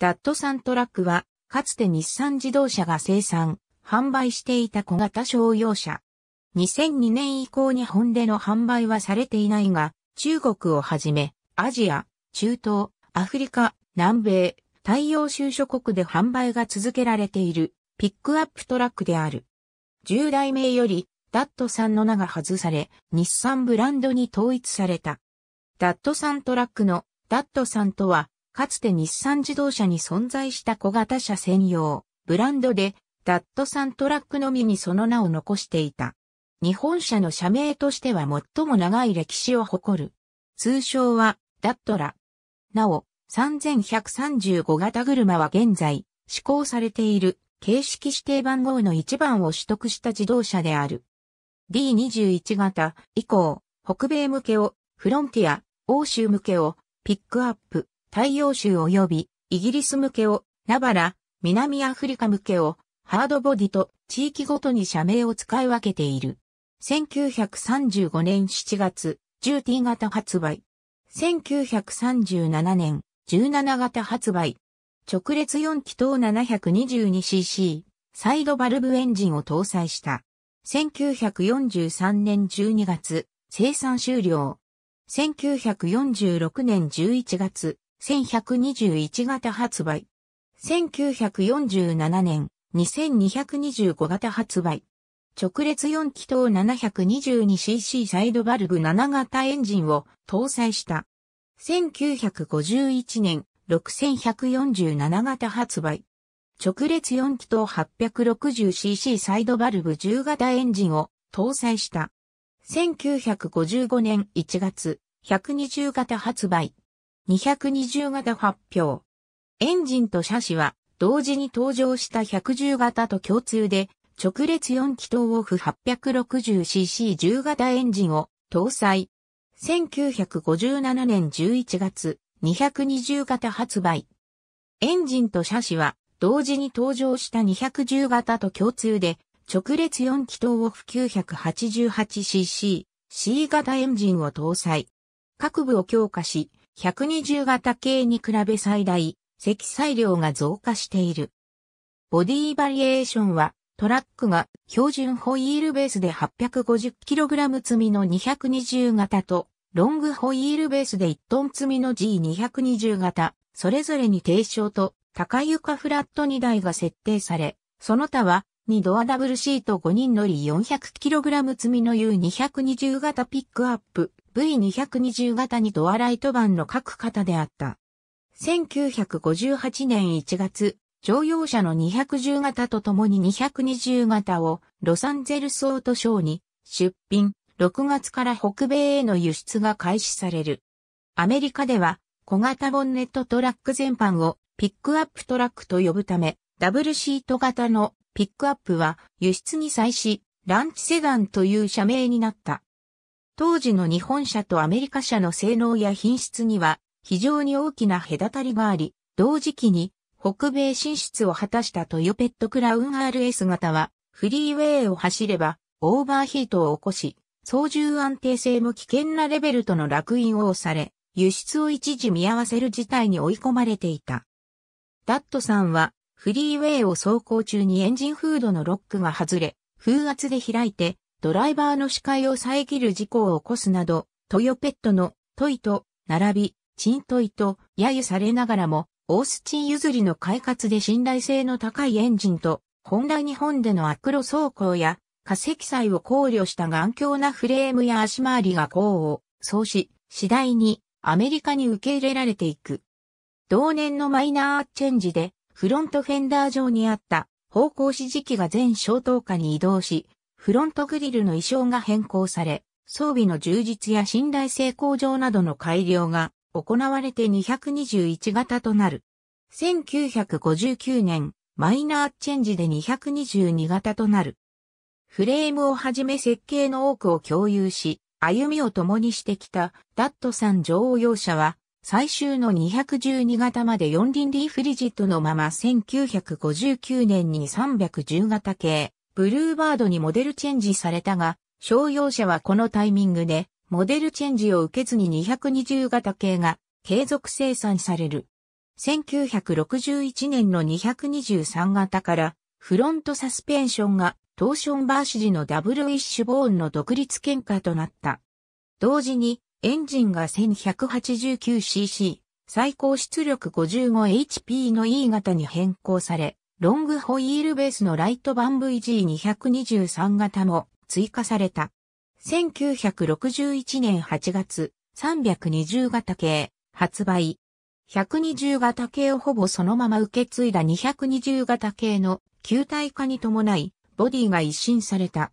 ダットサントラックは、かつて日産自動車が生産、販売していた小型商用車。2002年以降日本での販売はされていないが、中国をはじめ、アジア、中東、アフリカ、南米、太陽州諸国で販売が続けられているピックアップトラックである。10代目よりダットさんの名が外され、日産ブランドに統一された。ダットサントラックのダットさんとは、かつて日産自動車に存在した小型車専用ブランドで、ダットサントラックのみにその名を残していた。日本車の社名としては最も長い歴史を誇る。通称は、ダットラ。なお、3135型車は現在、施行されている、形式指定番号の1番を取得した自動車である。D21 型以降、北米向けをフロンティア、欧州向けをピックアップ、太陽州及びイギリス向けをナバラ、南アフリカ向けをハードボディと地域ごとに社名を使い分けている。1935年7月、10T 型発売。1937年、17型発売。直列4気筒 722cc、サイドバルブエンジンを搭載した。1943年12月、生産終了。1946年11月、1121型発売。1947年、2225型発売。直列4気筒 722cc サイドバルブ7型エンジンを搭載した。1951年、6147型発売。直列4気筒 860cc サイドバルブ10型エンジンを搭載した。1955年1月、120型発売。220型発表。エンジンと車種は同時に登場した110型と共通で、直列4気筒オフ 860cc10 型エンジンを搭載。1957年11月、220型発売。エンジンと車種は同時に登場した210型と共通で、直列4気筒オフ 988cc、C 型エンジンを搭載。各部を強化し、120型系に比べ最大、積載量が増加している。ボディバリエーションは、トラックが標準ホイールベースで 850kg 積みの220型と、ロングホイールベースで1トン積みの G220 型、それぞれに低床と高床フラット2台が設定され、その他は2ドアダブルシート5人乗り 400kg 積みの U220 型ピックアップ V220 型にドアライト版の各型であった。1958年1月、乗用車の210型とともに220型をロサンゼルスオートショーに出品、6月から北米への輸出が開始される。アメリカでは小型ボンネットトラック全般をピックアップトラックと呼ぶため、ダブルシート型のピックアップは輸出に際し、ランチセダンという社名になった。当時の日本車とアメリカ車の性能や品質には非常に大きな隔たりがあり、同時期に北米進出を果たしたトヨペットクラウン RS 型はフリーウェイを走ればオーバーヒートを起こし、操縦安定性も危険なレベルとの落印を押され、輸出を一時見合わせる事態に追い込まれていた。ダットさんは、フリーウェイを走行中にエンジンフードのロックが外れ、風圧で開いて、ドライバーの視界を遮る事故を起こすなど、トヨペットのトイと並び、チントイと揶揄されながらも、オースチン譲りの快活で信頼性の高いエンジンと、本来日本でのアクロ走行や、化石祭を考慮した頑強なフレームや足回りが功を奏し、次第にアメリカに受け入れられていく。同年のマイナーチェンジで、フロントフェンダー上にあった方向指示器が全消灯下に移動し、フロントグリルの衣装が変更され、装備の充実や信頼性向上などの改良が行われて221型となる。1959年、マイナーチェンジで222型となる。フレームをはじめ設計の多くを共有し、歩みを共にしてきたダットさん乗用車は、最終の212型まで4輪リーフリジットのまま1959年に310型系、ブルーバードにモデルチェンジされたが、商用車はこのタイミングで、モデルチェンジを受けずに220型系が継続生産される。1961年の223型からフロントサスペンションがトーションバーシジのダブルウィッシュボーンの独立喧嘩となった。同時にエンジンが 1189cc、最高出力 55HP の E 型に変更され、ロングホイールベースのライト版 VG223 型も追加された。1961年8月、320型系、発売。120型系をほぼそのまま受け継いだ220型系の球体化に伴い、ボディが一新された。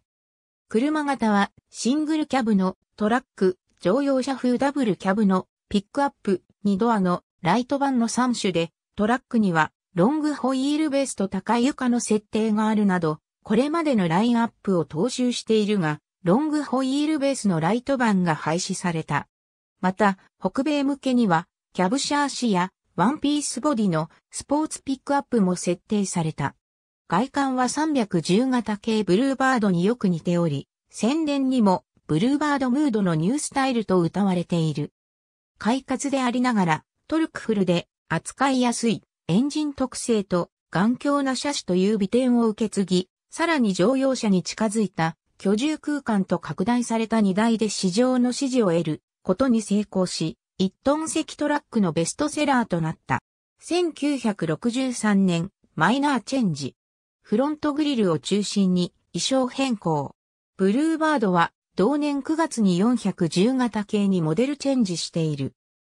車型はシングルキャブのトラック、乗用車風ダブルキャブのピックアップ、2ドアのライト版の3種で、トラックにはロングホイールベースと高い床の設定があるなど、これまでのラインアップを踏襲しているが、ロングホイールベースのライト版が廃止された。また、北米向けには、キャブシャーシやワンピースボディのスポーツピックアップも設定された。外観は310型系ブルーバードによく似ており、宣伝にもブルーバードムードのニュースタイルと謳われている。快活でありながらトルクフルで扱いやすいエンジン特性と頑強な車種という美点を受け継ぎ、さらに乗用車に近づいた居住空間と拡大された荷台で市場の支持を得ることに成功し、1トン席トラックのベストセラーとなった。1963年、マイナーチェンジ。フロントグリルを中心に衣装変更。ブルーバードは同年9月に410型系にモデルチェンジしている。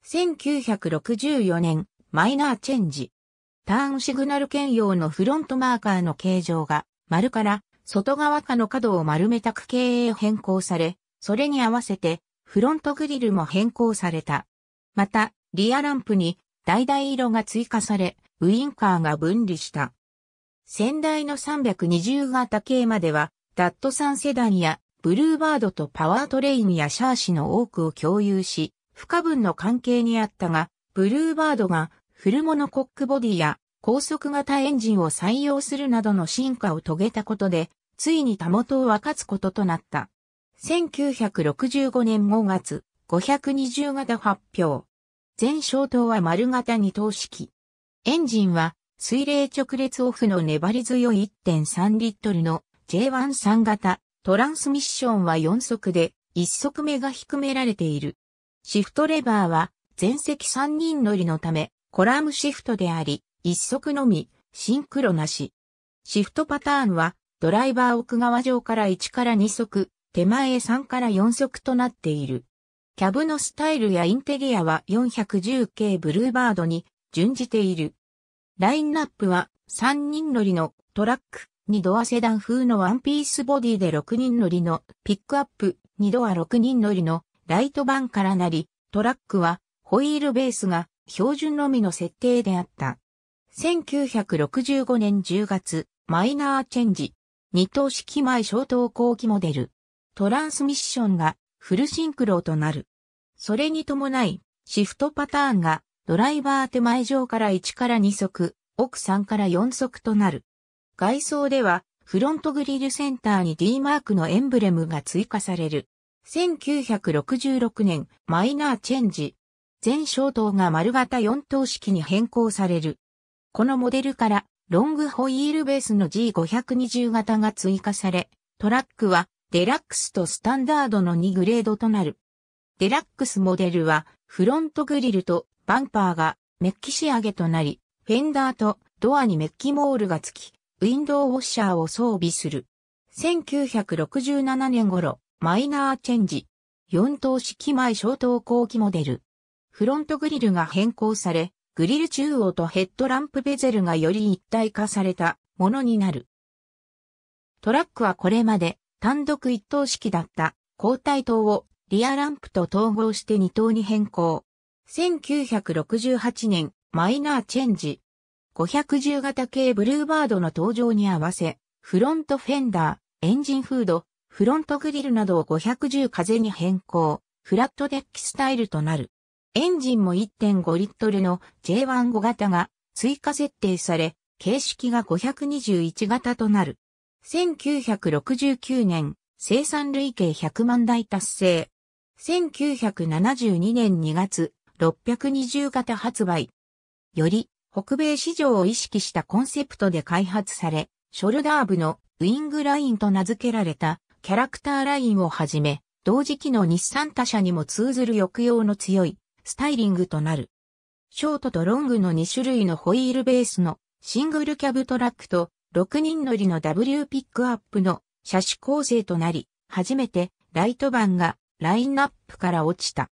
1964年、マイナーチェンジ。ターンシグナル兼用のフロントマーカーの形状が丸から外側下の角を丸めた区形へ変更され、それに合わせてフロントグリルも変更された。また、リアランプに橙色が追加され、ウインカーが分離した。先代の320型系までは、ダット3セダンやブルーバードとパワートレインやシャーシの多くを共有し、不可分の関係にあったが、ブルーバードがフルモノコックボディや高速型エンジンを採用するなどの進化を遂げたことで、ついにたもとを分かつこととなった。1965年5月、520型発表。全消灯は丸型二等式。エンジンは水冷直列オフの粘り強い1.3リットルの J13 型。トランスミッションは4速で1速目が低められている。シフトレバーは全席3人乗りのためコラムシフトであり、1速のみ、シンクロなし。シフトパターンはドライバー奥側上から1から2速、手前3から4速となっている。キャブのスタイルやインテリアは410系ブルーバードに準じている。ラインナップは3人乗りのトラック、2ドアセダン風のワンピースボディで6人乗りのピックアップ、2ドア6人乗りのライトバンからなり、トラックはホイールベースが標準のみの設定であった。1965年10月、マイナーチェンジ。二等式前消灯後期モデル。トランスミッションがフルシンクロとなる。それに伴い、シフトパターンがドライバー手前上から1から2速、奥3から4速となる。外装では、フロントグリルセンターに D マークのエンブレムが追加される。1966年、マイナーチェンジ。全消灯が丸型4等式に変更される。このモデルから、ロングホイールベースの G520 型が追加され、トラックはデラックスとスタンダードの2グレードとなる。デラックスモデルはフロントグリルとバンパーがメッキ仕上げとなり、フェンダーとドアにメッキモールが付き、ウィンドウウォッシャーを装備する。1967年頃、マイナーチェンジ。4等式前消灯後期モデル。フロントグリルが変更され、グリル中央とヘッドランプベゼルがより一体化されたものになる。トラックはこれまで単独一等式だった交代灯をリアランプと統合して二灯に変更。1968年、マイナーチェンジ。510型系ブルーバードの登場に合わせ、フロントフェンダー、エンジンフード、フロントグリルなどを510風に変更、フラットデッキスタイルとなる。エンジンも1.5リットルの J15 型が追加設定され、形式が521型となる。1969年、生産累計100万台達成。1972年2月、620型発売。より北米市場を意識したコンセプトで開発され、ショルダー部のウィングラインと名付けられたキャラクターラインをはじめ、同時期の日産他社にも通ずる抑揚の強いスタイリングとなる。ショートとロングの2種類のホイールベースのシングルキャブトラックと6人乗りの W ピックアップの車種構成となり、初めてライトバンがラインナップから落ちた。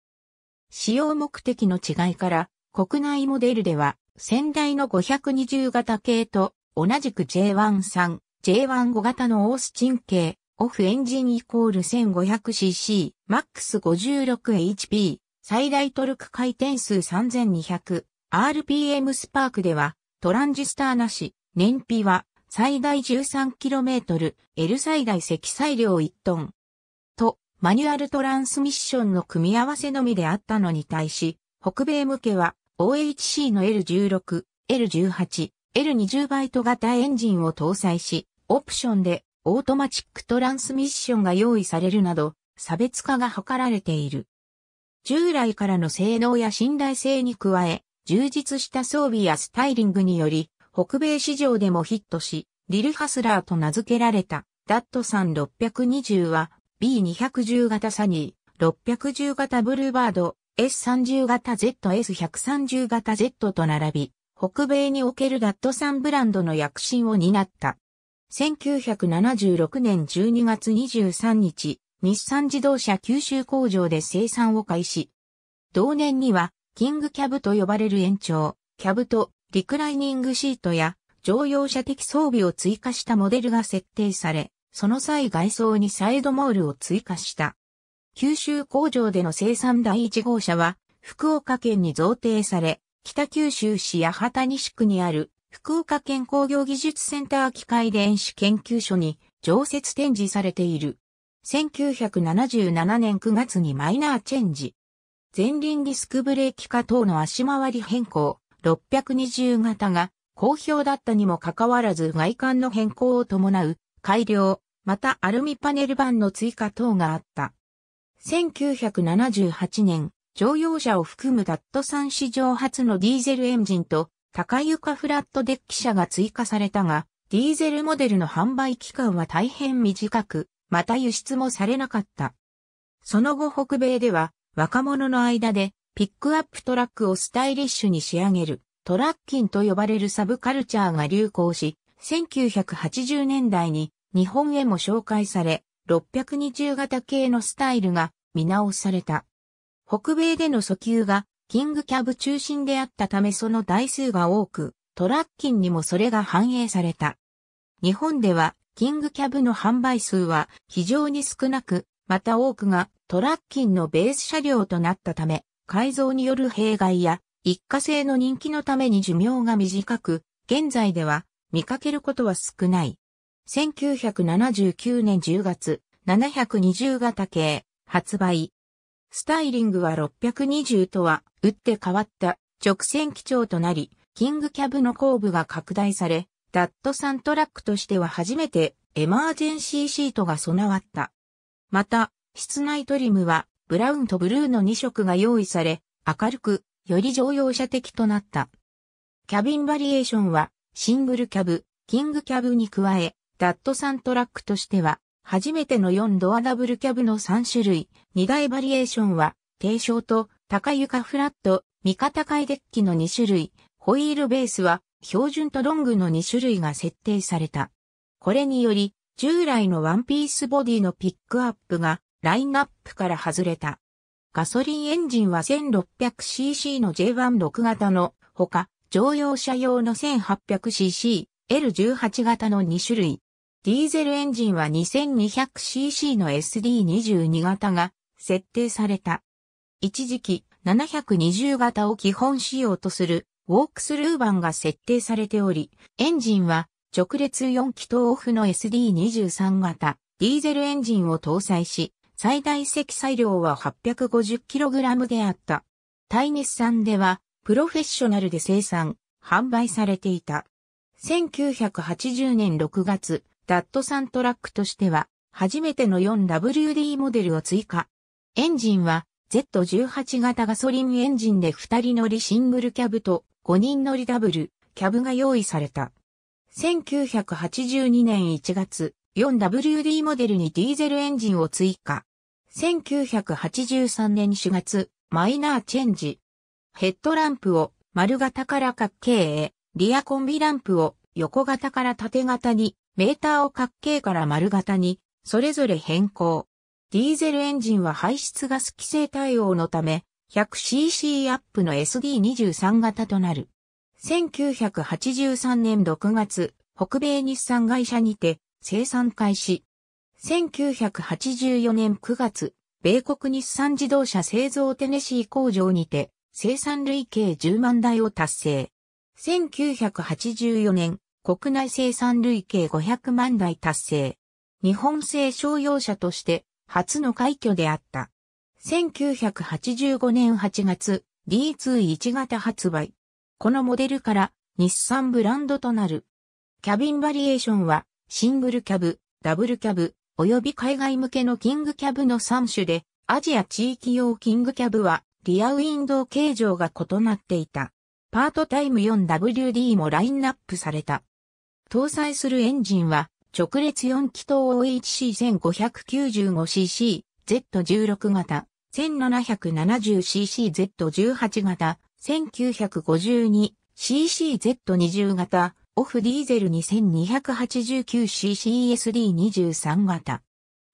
使用目的の違いから国内モデルでは先代の520型系と同じく J13、J15 型のオースチン系オフエンジンイコール 1500cc、マックス 56hp、最大トルク回転数3200、RPM スパークでは、トランジスターなし、燃費は、最大 13km、L 最大積載量1トン。と、マニュアルトランスミッションの組み合わせのみであったのに対し、北米向けは OHC の L16、L18、L20 バイト型エンジンを搭載し、オプションでオートマチックトランスミッションが用意されるなど、差別化が図られている。従来からの性能や信頼性に加え、充実した装備やスタイリングにより、北米市場でもヒットし、リルハスラーと名付けられた、ダットサン620は、B210 型サニー、610型ブルーバード、S30 型 Z、S130 型 Z と並び、北米におけるダットサンブランドの躍進を担った。1976年12月23日、日産自動車九州工場で生産を開始。同年には、キングキャブと呼ばれる延長、キャブとリクライニングシートや乗用車的装備を追加したモデルが設定され、その際外装にサイドモールを追加した。九州工場での生産第1号車は、福岡県に贈呈され、北九州市八幡西区にある福岡県工業技術センター機械電子研究所に常設展示されている。1977年9月にマイナーチェンジ。前輪ディスクブレーキ化等の足回り変更、620型が好評だったにもかかわらず外観の変更を伴う改良、またアルミパネル板の追加等があった。1978年、乗用車を含むダット3史上初のディーゼルエンジンと高床フラットデッキ車が追加されたが、ディーゼルモデルの販売期間は大変短く、また輸出もされなかった。その後北米では若者の間でピックアップトラックをスタイリッシュに仕上げるトラッキンと呼ばれるサブカルチャーが流行し、1980年代に日本へも紹介され、620型系のスタイルが見直された。北米での訴求がキングキャブ中心であったためその台数が多く、トラッキンにもそれが反映された。日本では、キングキャブの販売数は非常に少なく、また多くがトラッキンのベース車両となったため、改造による弊害や一過性の人気のために寿命が短く、現在では見かけることは少ない。1979年10月、720型系、発売。スタイリングは620とは打って変わった直線基調となり、キングキャブの後部が拡大され、ダットサントラックとしては初めてエマージェンシーシートが備わった。また、室内トリムはブラウンとブルーの2色が用意され、明るく、より乗用車的となった。キャビンバリエーションはシングルキャブ、キングキャブに加え、ダットサントラックとしては初めての4ドアダブルキャブの3種類、2大バリエーションは、低床と高床フラット、味方階デッキの2種類、ホイールベースは標準とロングの2種類が設定された。これにより、従来のワンピースボディのピックアップがラインナップから外れた。ガソリンエンジンは 1600cc の J16 型のほか、乗用車用の 1800cc、L18 型の2種類、ディーゼルエンジンは 2200cc の SD22 型が設定された。一時期720型を基本仕様とするウォークスルー版が設定されており、エンジンは直列4気筒オフの SD23 型ディーゼルエンジンを搭載し、最大積載量は 850kg であった。タイ日産ではプロフェッショナルで生産、販売されていた。1980年6月、ダットサントラックとしては、初めての 4WD モデルを追加。エンジンは Z18 型ガソリンエンジンで2人乗りシングルキャブと5人乗りダブルキャブが用意された。1982年1月、4WD モデルにディーゼルエンジンを追加。1983年4月、マイナーチェンジ。ヘッドランプを丸型から角形へ、リアコンビランプを横型から縦型に、メーターを角形から丸型に、それぞれ変更。ディーゼルエンジンは排出ガス規制対応のため、100cc アップの SD23 型となる。1983年6月、北米日産会社にて生産開始。1984年9月、米国日産自動車製造テネシー工場にて生産累計10万台を達成。1984年、国内生産累計500万台達成。日本製商用車として初の快挙であった。1985年8月、D21 型発売。このモデルから日産ブランドとなる。キャビンバリエーションはシングルキャブ、ダブルキャブ、及び海外向けのキングキャブの3種で、アジア地域用キングキャブはリアウィンドウ形状が異なっていた。パートタイム 4WD もラインナップされた。搭載するエンジンは直列4気筒 OHC1595cc、Z16 型、1770cc Z18 型、1952cc-Z20 型、オフディーゼル 2289cc-SD23 型。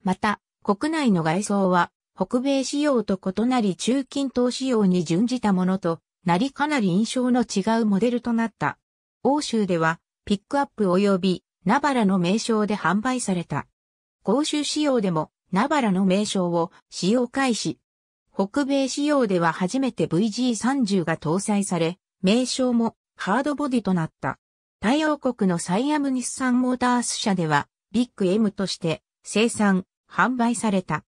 また、国内の外装は、北米仕様と異なり中近東仕様に準じたものとなりかなり印象の違うモデルとなった。欧州では、ピックアップ及び、ナバラの名称で販売された。公衆仕様でも、ナバラの名称を使用開始。北米仕様では初めて VG30 が搭載され、名称もハードボディとなった。太陽国のサイアム日産モータース社ではビッグ M として生産、販売された。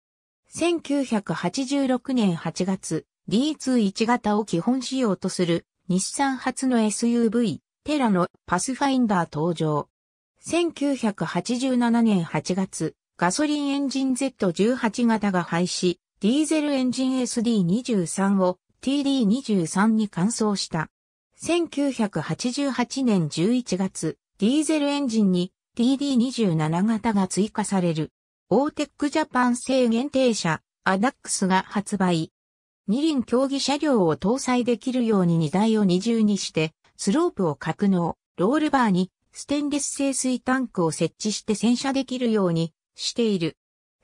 1986年8月、D21 型を基本仕様とする日産初の SUV、テラのパスファインダー登場。1987年8月、ガソリンエンジン Z18 型が廃止、ディーゼルエンジン SD23 を TD23 に換装した。1988年11月、ディーゼルエンジンに TD27 型が追加される。オーテックジャパン製限定車、アダックスが発売。二輪競技車両を搭載できるように荷台を二重にして、スロープを格納、ロールバーにステンレス製水タンクを設置して洗車できるようにしている。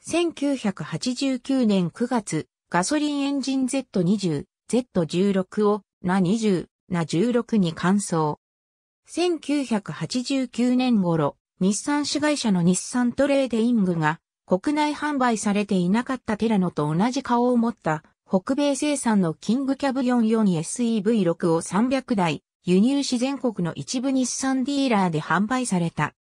1989年9月、ガソリンエンジン Z20、Z16 を NA20、NA16に換装。1989年頃、日産子会社の日産トレーディングが国内販売されていなかったテラノと同じ顔を持った北米生産のキングキャブ 44SEV6 を300台輸入し全国の一部日産ディーラーで販売された。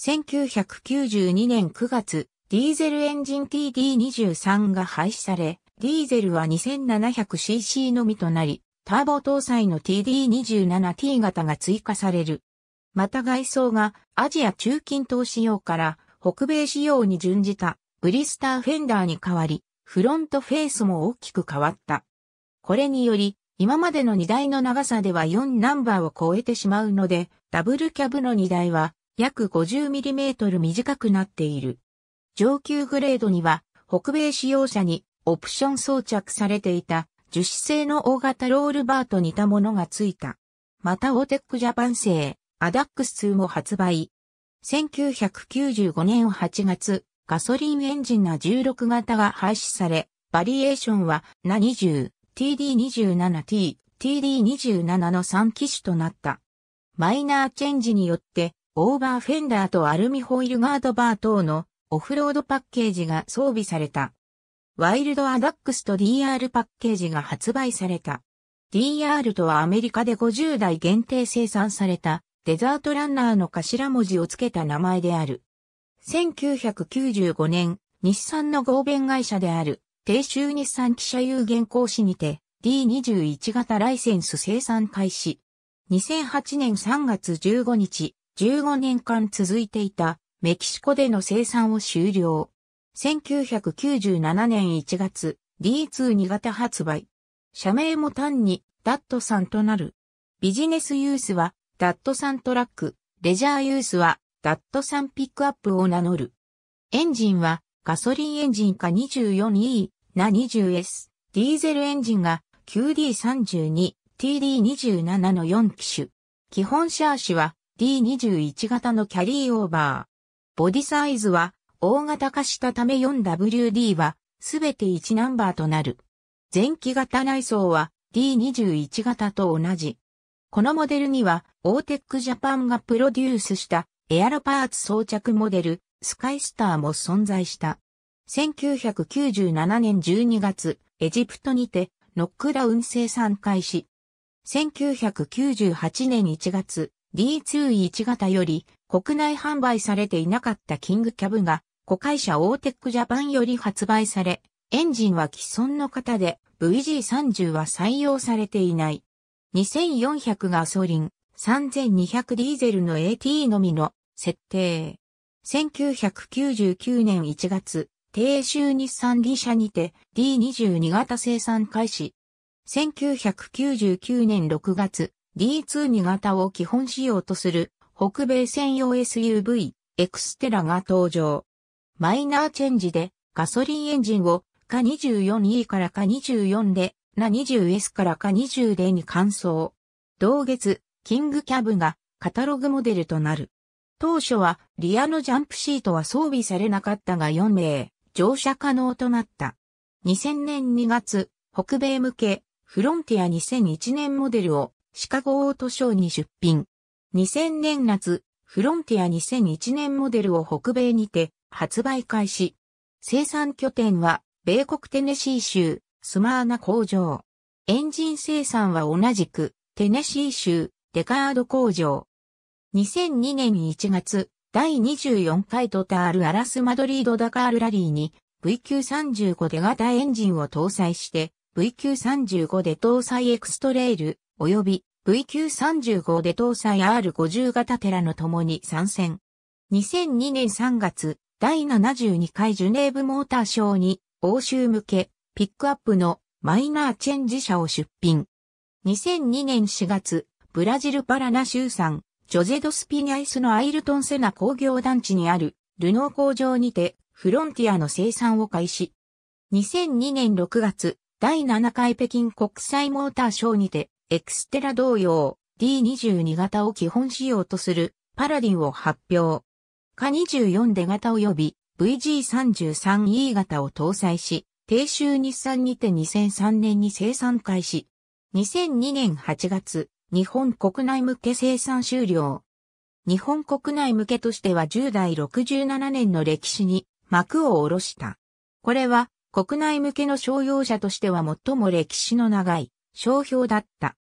1992年9月、ディーゼルエンジン TD23 が廃止され、ディーゼルは 2700cc のみとなり、ターボ搭載の TD27T 型が追加される。また外装がアジア中近東仕様から北米仕様に準じたブリスターフェンダーに変わり、フロントフェースも大きく変わった。これにより、今までの荷台の長さでは4ナンバーを超えてしまうので、ダブルキャブの荷台は約 50mm 短くなっている。上級グレードには、北米使用者にオプション装着されていた樹脂製の大型ロールバーと似たものがついた。またオーテックジャパン製アダックス2も発売。1995年8月、ガソリンエンジン NA16型が廃止され、バリエーションは NA20、TD27T、TD27 の3機種となった。マイナーチェンジによって、オーバーフェンダーとアルミホイルガードバー等のオフロードパッケージが装備された。ワイルドアダックスと DR パッケージが発売された。DR とはアメリカで50台限定生産されたデザートランナーの頭文字を付けた名前である。1995年、日産の合弁会社である低州日産記者有限公司にて D21 型ライセンス生産開始。2008年3月15日、15年間続いていたメキシコでの生産を終了。1997年1月、D22 型発売。社名も単にダットさんとなる。ビジネスユースはダットさんトラック、レジャーユースはダットさんピックアップを名乗る。エンジンはガソリンエンジンか 24E な 20S、ディーゼルエンジンが QD32、TD27 の4機種。基本シャーシは D21 型のキャリーオーバー。ボディサイズは大型化したため 4WD はすべて1ナンバーとなる。前期型内装は D21 型と同じ。このモデルには、オーテックジャパンがプロデュースしたエアロパーツ装着モデル、スカイスターも存在した。1997年12月、エジプトにて、ノックダウン生産開始。1998年1月、D21 型より国内販売されていなかったキングキャブが、子会社オーテックジャパンより発売され、エンジンは既存の型で VG30 は採用されていない。2400ガソリン、3200ディーゼルの AT のみの設定。1999年1月、低州日産リ社にて D22 型生産開始。1999年6月、D22 型を基本仕様とする北米専用 SUV エクステラが登場。マイナーチェンジでガソリンエンジンをか 24E からか24でな 20S からか20でに換装。同月、キングキャブがカタログモデルとなる。当初はリアのジャンプシートは装備されなかったが4名、乗車可能となった。2000年2月、北米向けフロンティア2001年モデルをシカゴオートショーに出品。2000年夏、フロンティア2001年モデルを北米にて発売開始。生産拠点は米国テネシー州スマーナ工場。エンジン生産は同じく、テネシー州、デカード工場。2002年1月、第24回トタールアラスマドリードダカールラリーに VQ35 デ型エンジンを搭載して VQ35 で搭載エクストレイル及び VQ35 で搭載 R50 型テラの共に参戦。2002年3月、第72回ジュネーブモーターショーに欧州向けピックアップのマイナーチェンジ車を出品。2002年4月、ブラジルパラナ州産、ジョゼドスピニャイスのアイルトンセナ工業団地にある、ルノー工場にて、フロンティアの生産を開始。2002年6月、第7回北京国際モーターショーにて、エクステラ同様、D22 型を基本仕様とするパラディンを発表。カ24で型及び VG33E 型を搭載し、低州日産にて2003年に生産開始。2002年8月、日本国内向け生産終了。日本国内向けとしては10代67年の歴史に幕を下ろした。これは国内向けの商用車としては最も歴史の長い商標だった。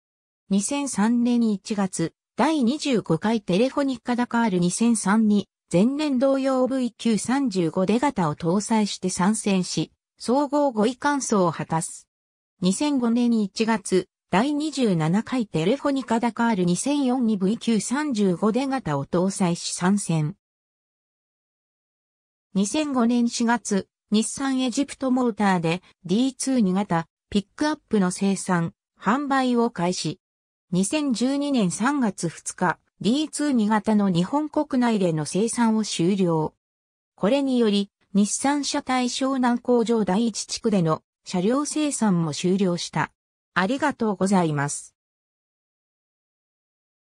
2003年1月、第25回テレフォニカダカール2003に前年同様 VQ35 デ型を搭載して参戦し、総合5位完走を果たす。2005年1月、第27回テレフォニカダカール2004に VQ35 デ型を搭載し参戦。2005年4月、日産エジプトモーターで D22 型ピックアップの生産、販売を開始。2012年3月2日、D22 型の日本国内での生産を終了。これにより、日産車体湘南工場第一地区での車両生産も終了した。ありがとうございます。